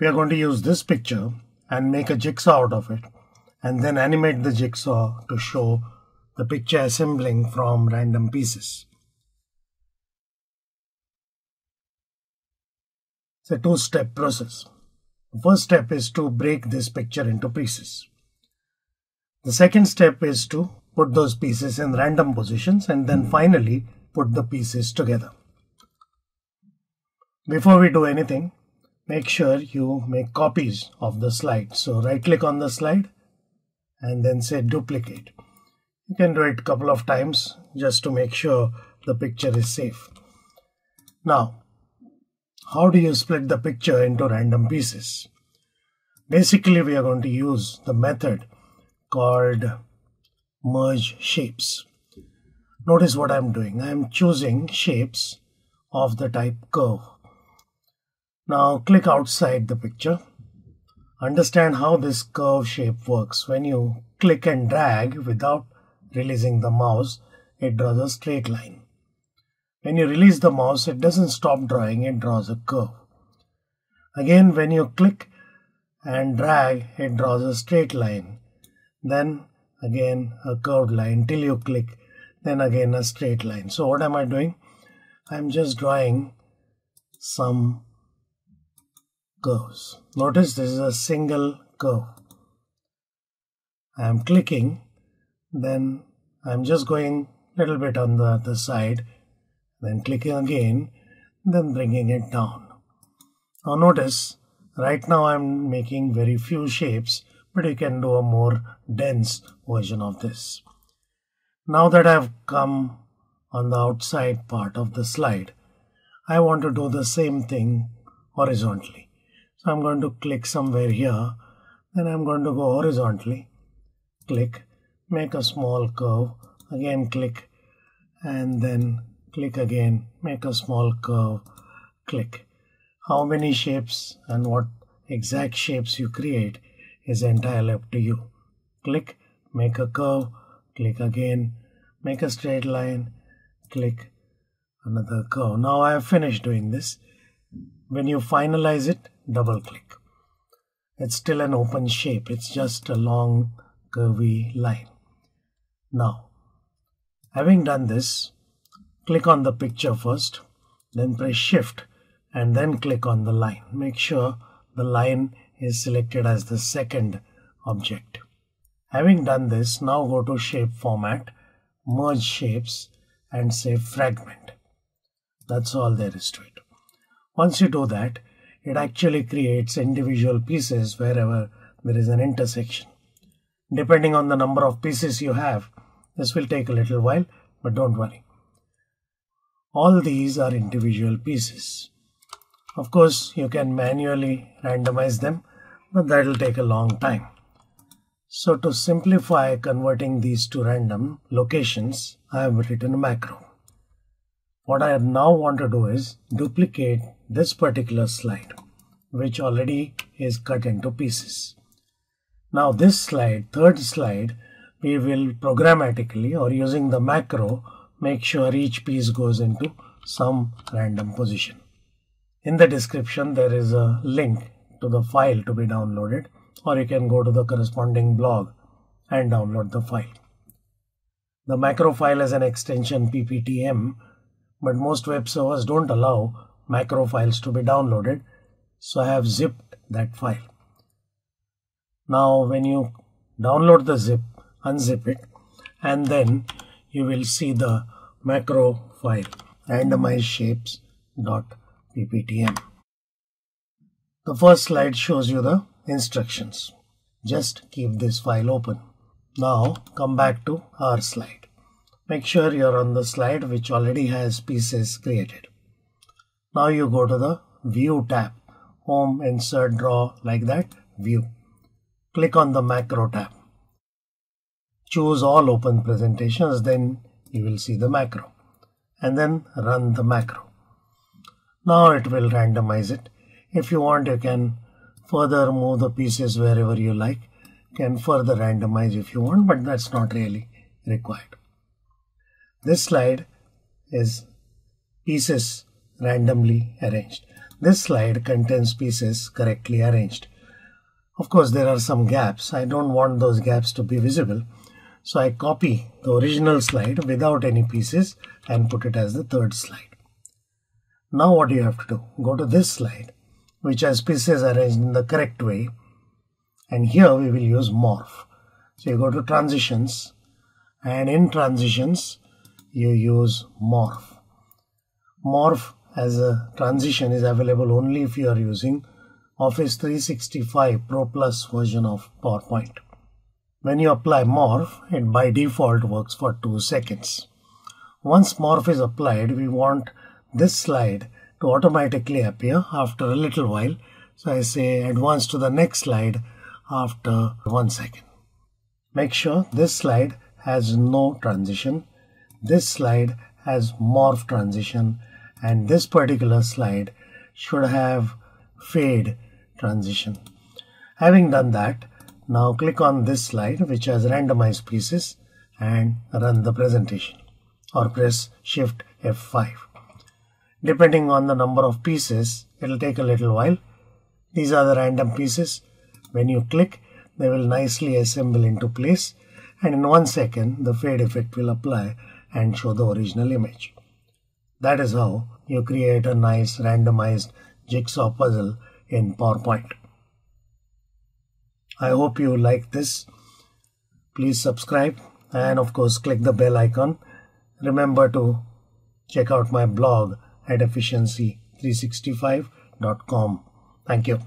We are going to use this picture and make a jigsaw out of it and then animate the jigsaw to show the picture assembling from random pieces. It's a two-step process. The first step is to break this picture into pieces. The second step is to put those pieces in random positions and then finally put the pieces together. Before we do anything, make sure you make copies of the slide. So right click on the slide and then say duplicate. You can do it a couple of times just to make sure the picture is safe. Now, how do you split the picture into random pieces? Basically, we are going to use the method called merge shapes. Notice what I'm doing. I'm choosing shapes of the type curve. Now click outside the picture. Understand how this curve shape works. When you click and drag without releasing the mouse, it draws a straight line. When you release the mouse, it doesn't stop drawing, it draws a curve. Again, when you click and drag, it draws a straight line. Then again a curved line till you click, then again a straight line. So what am I doing? I'm just drawing some curves. Notice this is a single curve. I am clicking, then I'm just going a little bit on the other side, then clicking again, then bringing it down. Now notice, right now I'm making very few shapes, but you can do a more dense version of this. Now that I've come on the outside part of the slide, I want to do the same thing horizontally. So I'm going to click somewhere here. Then I'm going to go horizontally. Click, make a small curve. Again click and then click again, make a small curve, click. How many shapes and what exact shapes you create is entirely up to you. Click, make a curve, click again, make a straight line, click another curve. Now I have finished doing this. When you finalize it, double click. It's still an open shape. It's just a long curvy line. Now, having done this, click on the picture first, then press shift and then click on the line. Make sure the line is selected as the second object. Having done this, now go to shape format, merge shapes and say fragment. That's all there is to it. Once you do that, it actually creates individual pieces wherever there is an intersection. Depending on the number of pieces you have, this will take a little while, but don't worry. All these are individual pieces. Of course, you can manually randomize them, but that will take a long time. So to simplify converting these to random locations, I have written a macro. What I now want to do is duplicate this particular slide, which already is cut into pieces. Now this slide, third slide, we will programmatically or using the macro make sure each piece goes into some random position. In the description there is a link to the file to be downloaded or you can go to the corresponding blog and download the file. The macro file is an extension pptm but most web servers don't allow macro files to be downloaded so I have zipped that file. Now when you download the zip, unzip it and then you will see the macro file randomized shapes.pptm. The first slide shows you the instructions. Just keep this file open. Now come back to our slide. Make sure you're on the slide which already has pieces created. Now you go to the View tab, Home, Insert, Draw, like that, View. Click on the Macro tab. Choose all open presentations, then you will see the macro. And then run the macro. Now it will randomize it. If you want, you can further move the pieces wherever you like. Can further randomize if you want, but that's not really required. This slide is pieces randomly arranged. This slide contains pieces correctly arranged. Of course, there are some gaps. I don't want those gaps to be visible. So I copy the original slide without any pieces and put it as the third slide. Now what do you have to do? Go to this slide, which has pieces arranged in the correct way. And here we will use morph. So you go to transitions and in transitions, you use morph. Morph as a transition is available only if you are using Office 365 Pro Plus version of PowerPoint. When you apply morph, it by default works for 2 seconds. Once morph is applied, we want this slide to automatically appear after a little while. So I say advance to the next slide after 1 second. Make sure this slide has no transition. This slide has morph transition and this particular slide should have fade transition. Having done that, now click on this slide which has randomized pieces and run the presentation or press shift F5. Depending on the number of pieces, it will take a little while. These are the random pieces. When you click, they will nicely assemble into place and in one second the fade effect will apply and show the original image. That is how you create a nice randomized jigsaw puzzle in PowerPoint. I hope you like this. Please subscribe and of course click the bell icon. Remember to check out my blog at efficiency365.com. Thank you.